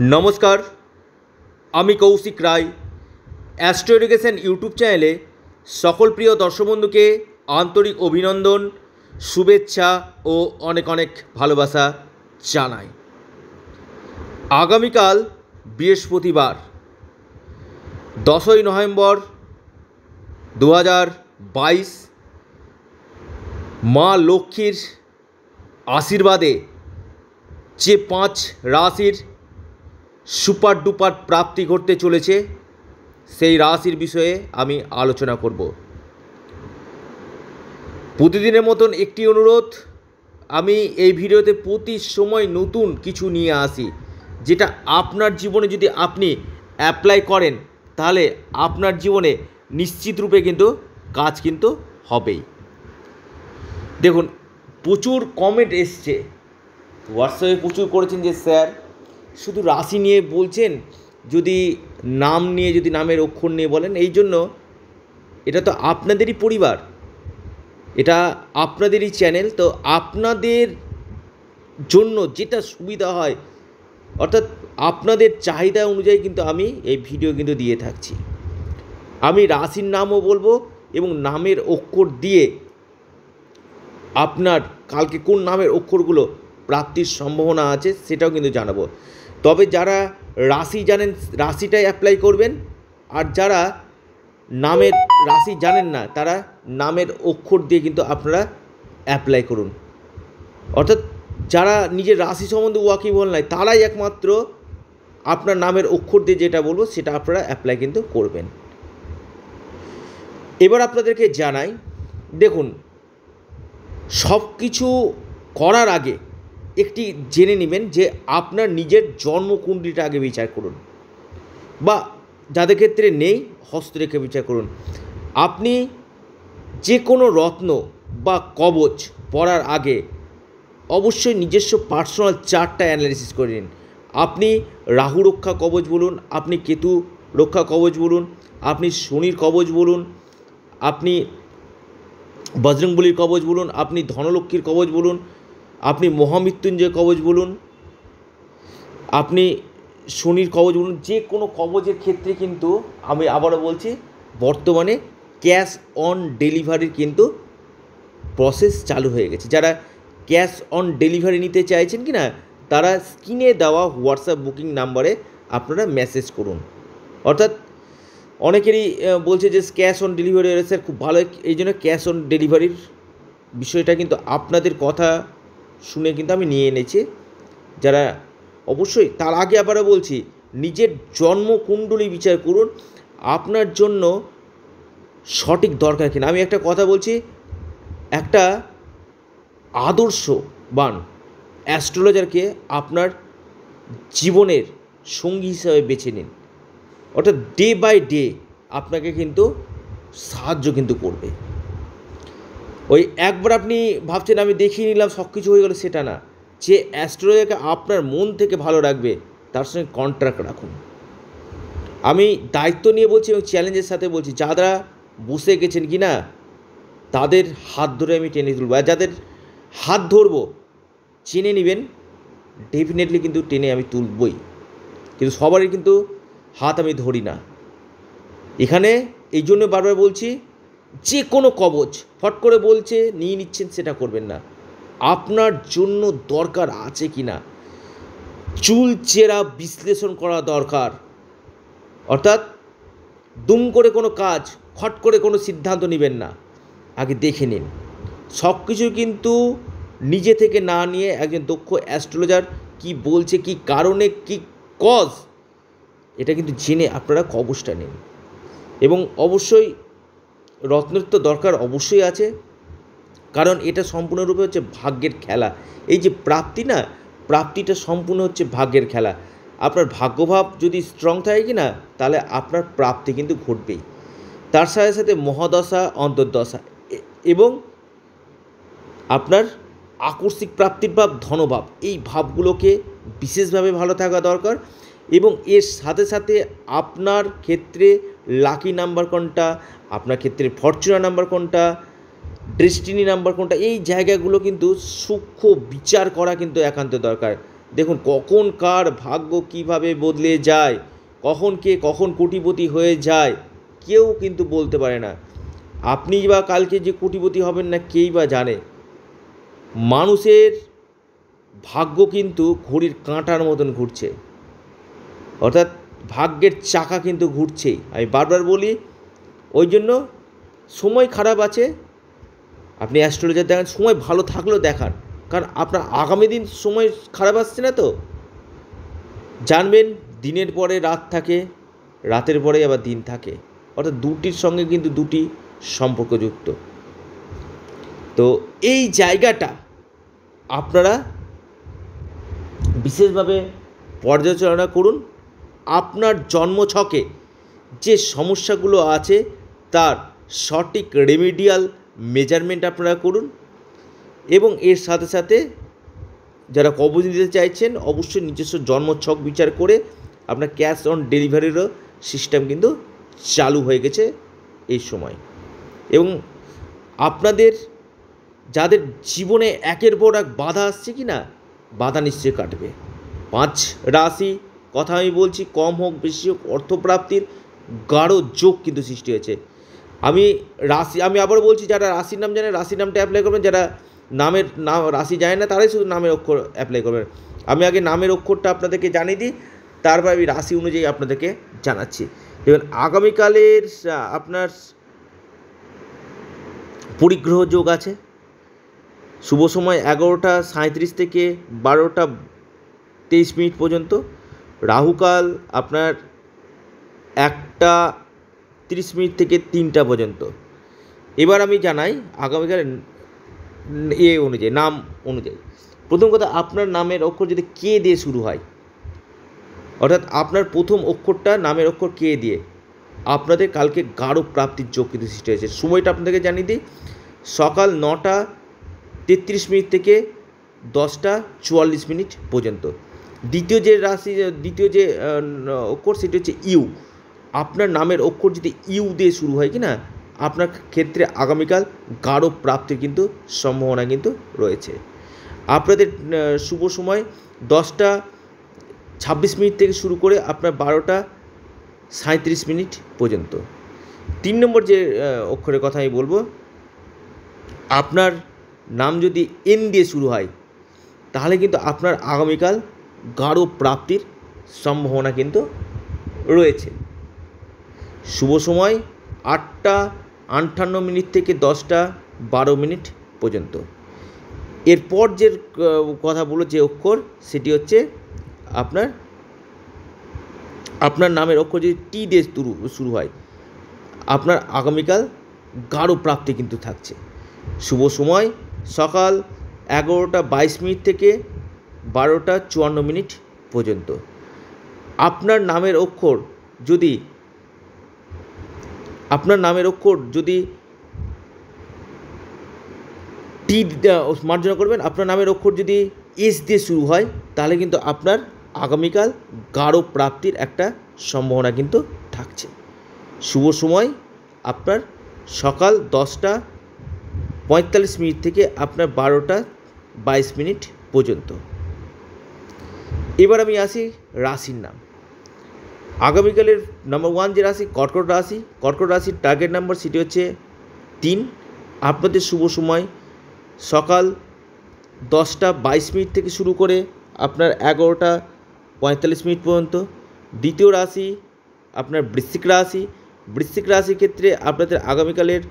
নমস্কার, আমি Koushik Roy. Astro education YouTube চ্যানেলে সকল প্রিয় দর্শক বন্ধুকে আন্তরিক অভিনন্দন, শুভেচ্ছা ও অনেক অনেক ভালোবাসা জানাই। আগামীকাল বৃহস্পতিবার, দশই নভেম্বর দু বাইশ, মা লক্ষ্মীর আশীর্বাদে যে পাঁচ রাশির সুপার ডুপার প্রাপ্তি ঘটতে চলেছে। সেই রাশির বিষয়ে আমি আলোচনা করব। প্রতিদিনের মতন একটি অনুরোধ, আমি এই ভিডিওতে প্রতি সময় নতুন কিছু নিয়ে আসি, যেটা আপনার জীবনে যদি আপনি অ্যাপ্লাই করেন, তাহলে আপনার জীবনে নিশ্চিত রূপে কিন্তু কাজ কিন্তু হবেই। দেখুন, প্রচুর কমেন্ট এসছে। হোয়াটসঅ্যাপে প্রচুর করেছেন যে, স্যার শুধু রাশি নিয়ে বলছেন, যদি নাম নিয়ে, যদি নামের অক্ষর নিয়ে বলেন, এই জন্য এটা তো আপনাদেরই পরিবার। এটা আপনাদেরই চ্যানেল, তো আপনাদের জন্য যেটা সুবিধা হয়, অর্থাৎ আপনাদের চাহিদা অনুযায়ী কিন্তু আমি এই ভিডিও কিন্তু দিয়ে থাকছি। আমি রাশির নামও বলব এবং নামের অক্ষর দিয়ে আপনার কালকে কোন নামের অক্ষরগুলো প্রাপ্তির সম্ভাবনা আছে সেটাও কিন্তু জানাব। তবে যারা রাশি জানেন, রাশিটাই অ্যাপ্লাই করবেন। আর যারা নামের রাশি জানেন না, তারা নামের অক্ষর দিয়ে কিন্তু আপনারা অ্যাপ্লাই করুন। অর্থাৎ যারা নিজের রাশি সম্বন্ধে ওয়াকিবল নাই, তারাই একমাত্র আপনার নামের অক্ষর দিয়ে যেটা বলব, সেটা আপনারা অ্যাপ্লাই কিন্তু করবেন। এবার আপনাদেরকে জানাই, দেখুন সব কিছু করার আগে একটি জেনে নেবেন যে আপনার নিজের জন্মকুণ্ডলিটা আগে বিচার করুন বা যাদের ক্ষেত্রে নেই, হস্তরেখা বিচার করুন। আপনি যে কোনো রত্ন বা কবচ পড়ার আগে অবশ্যই নিজস্ব পার্সোনাল চার্টটা অ্যানালিসিস করে নিন। আপনি রাহু রক্ষা কবচ বলুন, আপনি কেতু রক্ষা কবচ বলুন, আপনি শনির কবচ বলুন, আপনি বজরংবলির কবচ বলুন, আপনি ধনলক্ষ্মীর কবচ বলুন আপনি মহামৃত্যুঞ্জয় কবচ বলুন, আপনি শনির কবচ বলুন, যে কোনো কবচের ক্ষেত্রে কিন্তু আমি আবারও বলছি, বর্তমানে ক্যাশ অন ডেলিভারির কিন্তু প্রসেস চালু হয়ে গেছে। যারা ক্যাশ অন ডেলিভারি নিতে চাইছেন কি না তারা স্ক্রিনে দেওয়া হোয়াটসঅ্যাপ বুকিং নাম্বারে আপনারা মেসেজ করুন। অর্থাৎ অনেকেরই বলছে যে ক্যাশ অন ডেলিভারি স্যার, খুব ভালো, এই জন্য ক্যাশ অন ডেলিভারির বিষয়টা কিন্তু আপনাদের কথা শুনে কিন্তু আমি নিয়ে এনেছি। যারা অবশ্যই তার আগে আবারও বলছি, নিজের জন্মকুণ্ডলী বিচার করুন। আপনার জন্য সঠিক দরকার কিনা। আমি একটা কথা বলছি, একটা আদর্শবান অ্যাস্ট্রোলজারকে আপনার জীবনের সঙ্গী হিসাবে বেছে নিন। অর্থাৎ ডে বাই ডে আপনাকে কিন্তু সাহায্য কিন্তু করবে। ওই একবার আপনি ভাবছেন আমি দেখিয়ে নিলাম সব কিছু হয়ে গেলো, সেটা না। যে অ্যাস্ট্রোলজারকে আপনার মন থেকে ভালো রাখবে, তার সঙ্গে কন্ট্রাক্ট রাখুন। আমি দায়িত্ব নিয়ে বলছি এবং চ্যালেঞ্জের সাথে বলছি যারা বসে গেছেন কি না, তাদের হাত ধরে আমি টেনে তুলবো। আর যাদের হাত ধরবো, চিনে নেবেন ডেফিনেটলি কিন্তু টেনে আমি তুলবই। কিন্তু সবারই কিন্তু হাত আমি ধরি না। এখানে এই জন্য বারবার বলছি যে কোনো কবচ ফট করে বলছে, নিয়ে নিচ্ছেন, সেটা করবেন না। আপনার জন্য দরকার আছে কি না? চুল চেরা বিশ্লেষণ করা দরকার। অর্থাৎ দুম করে কোনো কাজ ফট করে কোনো সিদ্ধান্ত নেবেন না। আগে দেখে নিন। সব কিছু কিন্তু নিজে থেকে না নিয়ে একজন দক্ষ অ্যাস্ট্রোলজার কি বলছে, কি কারণে, কি কজ, এটা কিন্তু জেনে আপনারা কবচটা নিন। এবং অবশ্যই রত্নের তো দরকার অবশ্যই আছে। কারণ এটা সম্পূর্ণরূপে হচ্ছে ভাগ্যের খেলা। এই যে প্রাপ্তি না, প্রাপ্তিটা সম্পূর্ণ হচ্ছে ভাগ্যের খেলা। আপনার ভাগ্যভাব যদি স্ট্রং থাকে কি না তাহলে আপনার প্রাপ্তি কিন্তু ঘটবেই। তার সাথে সাথে মহাদশা, অন্তর্দশা এবং আপনার আকস্মিক প্রাপ্তির ভাব, ধনভাব, এই ভাবগুলোকে বিশেষভাবে ভালো থাকা দরকার। এবং এর সাথে সাথে আপনার ক্ষেত্রে লাকি নাম্বার কোনটা আপনার ক্ষেত্রে ফরচুনার নাম্বার কোনটা ডেস্টিনি নাম্বার কোনটা, এই জায়গাগুলো কিন্তু সূক্ষ্ম বিচার করা কিন্তু একান্ত দরকার। দেখুন, কখন কার ভাগ্য কীভাবে বদলে যায়, কখন কে কখন কোটিপতি হয়ে যায়, কেউ কিন্তু বলতে পারে না। আপনি বা কালকে যে কোটিপতি হবেন না, কেই বা জানে। মানুষের ভাগ্য কিন্তু ঘড়ির কাঁটার মতন ঘুরছে। অর্থাৎ ভাগ্যের চাকা কিন্তু ঘুরছেই। আমি বারবার বলি ওই জন্য সময় খারাপ আছে। আপনি অ্যাস্ট্রোলজার দেখান, সময় ভালো থাকলেও দেখান। কারণ আপনার আগামী দিন সময় খারাপ আসছে না তো? জানবেন, দিনের পরে রাত থাকে, রাতের পরে আবার দিন থাকে। অর্থাৎ দুটির সঙ্গে কিন্তু দুটি সম্পর্কযুক্ত। তো এই জায়গাটা আপনারা বিশেষভাবে পর্যালোচনা করুন। আপনার জন্মছকে যে সমস্যাগুলো আছে তার সঠিক রেমিডিয়াল মেজারমেন্ট আপনারা করুন এবং এর সাথে সাথে যারা কবজ দিতে চাইছেন, অবশ্যই নিজস্ব জন্মছক বিচার করে আপনার ক্যাশ অন ডেলিভারিরও সিস্টেম কিন্তু চালু হয়ে গেছে এই সময়। এবং আপনাদের, যাদের জীবনে একের পর এক বাধা আসছে কি না বাধা নিশ্চয়ই কাটবে। পাঁচ রাশি, কথা আমি বলছি, কম হোক, বেশি হোক, অর্থপ্রাপ্তির গাঢ় যোগ কিন্তু সৃষ্টি হয়েছে। আমি রাশি, আমি আবার বলছি, যারা রাশির নাম জানে, রাশির নামটা অ্যাপ্লাই করবেন, যারা নামের নাম রাশি জানে না, তারাই শুধু নামের অক্ষর অ্যাপ্লাই করবেন। আমি আগে নামের অক্ষরটা আপনাদেরকে জানিয়ে দিই, তারপর আমি রাশি অনুযায়ী আপনাদেরকে জানাচ্ছি। দেখবেন আগামীকালের আপনার পরিগ্রহ যোগ আছে। শুভ সময় এগারোটা সাঁত্রিশ থেকে বারোটা তেইশ মিনিট পর্যন্ত। রাহুকাল আপনার একটা তিরিশ মিনিট থেকে তিনটা পর্যন্ত। এবার আমি জানাই আগামীকাল এ অনুযায়ী, নাম অনুযায়ী। প্রথম কথা, আপনার নামের অক্ষর যদি কে দিয়ে শুরু হয়, অর্থাৎ আপনার প্রথম অক্ষরটা, নামের অক্ষর কে দিয়ে, আপনাদের কালকে গাঢ় প্রাপ্তির যোগ কিন্তু সৃষ্টি হয়েছে। সময়টা আপনাদেরকে জানিয়ে দিই, সকাল নটা তেত্রিশ মিনিট থেকে দশটা চুয়াল্লিশ মিনিট পর্যন্ত। দ্বিতীয় যে রাশি, দ্বিতীয় যে অক্ষর, সেটি হচ্ছে ইউ। আপনার নামের অক্ষর যদি ইউ দিয়ে শুরু হয় কি না আপনার ক্ষেত্রে আগামীকাল গাঢ় প্রাপ্তির কিন্তু সম্ভাবনা কিন্তু রয়েছে। আপনাদের শুভ সময় দশটা ছাব্বিশ মিনিট থেকে শুরু করে আপনার বারোটা সাঁত্রিশ মিনিট পর্যন্ত। তিন নম্বর যে অক্ষরের কথা আমি বলব, আপনার নাম যদি এন দিয়ে শুরু হয়, তাহলে কিন্তু আপনার আগামীকাল গাঢ় প্রাপ্তির সম্ভাবনা কিন্তু রয়েছে। শুভ সময়, আটটা আটান্ন মিনিট থেকে দশটা বারো মিনিট পর্যন্ত। এরপর যে কথা বলো যে অক্ষর, সেটি হচ্ছে আপনার আপনার নামের অক্ষর যদি টি দিয়ে শুরু শুরু হয়, আপনার আগামীকাল গাঢ় প্রাপ্তি কিন্তু থাকছে। শুভ সময়, সকাল এগারোটা বাইশ মিনিট থেকে বারোটা চুয়ান্ন মিনিট পর্যন্ত। আপনার নামের অক্ষর যদি আপনার নামের অক্ষর যদি টি মার্জনা করবেন, আপনার নামের অক্ষর যদি এস দিয়ে শুরু হয়, তাহলে কিন্তু আপনার আগামীকাল গাঢ় প্রাপ্তির একটা সম্ভাবনা কিন্তু থাকছে। শুভ সময়, আপনার সকাল দশটা পঁয়তাল্লিশ মিনিট থেকে আপনার বারোটা বাইশ মিনিট পর্যন্ত। এবার আমি আসি রাশির নাম। আগামীকালের নাম্বার ওয়ান যে রাশি, কর্কট রাশি, কর্কট রাশির টার্গেট নাম্বার সেটি হচ্ছে তিন। আপনাদের শুভ সময়। সকাল দশটা বাইশ মিনিট থেকে শুরু করে আপনার এগারোটা পঁয়তাল্লিশ মিনিট পর্যন্ত। দ্বিতীয় রাশি আপনার বৃশ্চিক রাশি। বৃশ্চিক রাশির ক্ষেত্রে আপনাদের আগামীকালের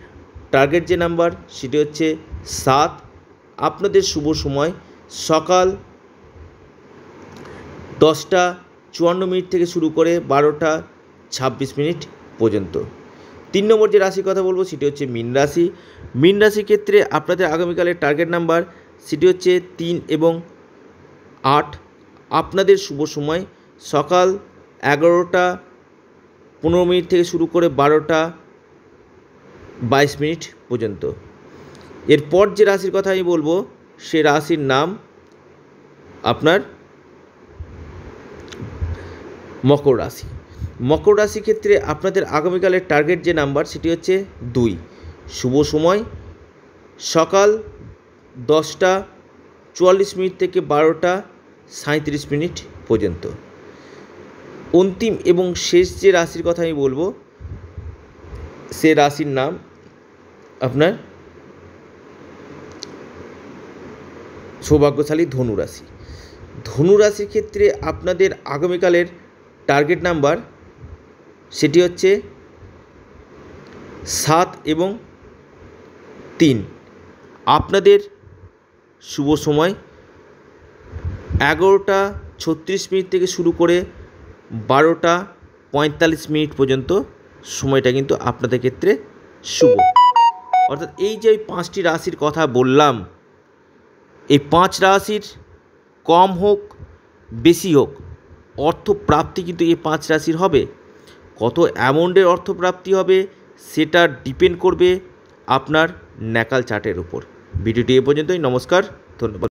টার্গেট যে নাম্বার সেটি হচ্ছে সাত। আপনাদের শুভ সময়। সকাল দশটা চুয়ান্ন মিনিট থেকে শুরু করে বারোটা ছাব্বিশ মিনিট পর্যন্ত। তিন নম্বর যে রাশির কথা বলব সেটি হচ্ছে মীন রাশি। মীন রাশির ক্ষেত্রে আপনাদের আগামীকালের টার্গেট নাম্বার সেটি হচ্ছে তিন এবং আট। আপনাদের শুভ সময় সকাল এগারোটা পনেরো মিনিট থেকে শুরু করে বারোটা বাইশ মিনিট পর্যন্ত। এরপর যে রাশির কথা আমি বলব সে রাশির নাম আপনার মকর রাশি। মকর রাশি ক্ষেত্রে আপনাদের আগামীকালের টার্গেট যে নাম্বার সেটি হচ্ছে দুই। শুভ সময়, সকাল দশটা চুয়াল্লিশ মিনিট থেকে বারোটা সাঁত্রিশ মিনিট পর্যন্ত। অন্তিম এবং শেষ যে রাশির কথা আমি বলব, সে রাশির নাম আপনার সৌভাগ্যশালী ধনু রাশি। ধনু রাশির ক্ষেত্রে আপনাদের আগামীকালের টার্গেট নাম্বার সেটি হচ্ছে সাত এবং তিন। আপনাদের শুভ সময়। এগারোটা ছত্রিশ মিনিট থেকে শুরু করে বারোটা পঁয়তাল্লিশ মিনিট পর্যন্ত সময়টা কিন্তু আপনাদের ক্ষেত্রে শুভ। অর্থাৎ এই যে পাঁচটি রাশির কথা বললাম, এই পাঁচ রাশির কম হোক, বেশি হোক অর্থপ্রাপ্তি কিন্তু এই পাঁচ রাশির হবে। কত অ্যামাউন্টের অর্থপ্রাপ্তি হবে সেটা ডিপেন্ড করবে আপনার ন্যাকাল চার্টের উপর। ভিডিওটি এ পর্যন্তই, নমস্কার, ধন্যবাদ।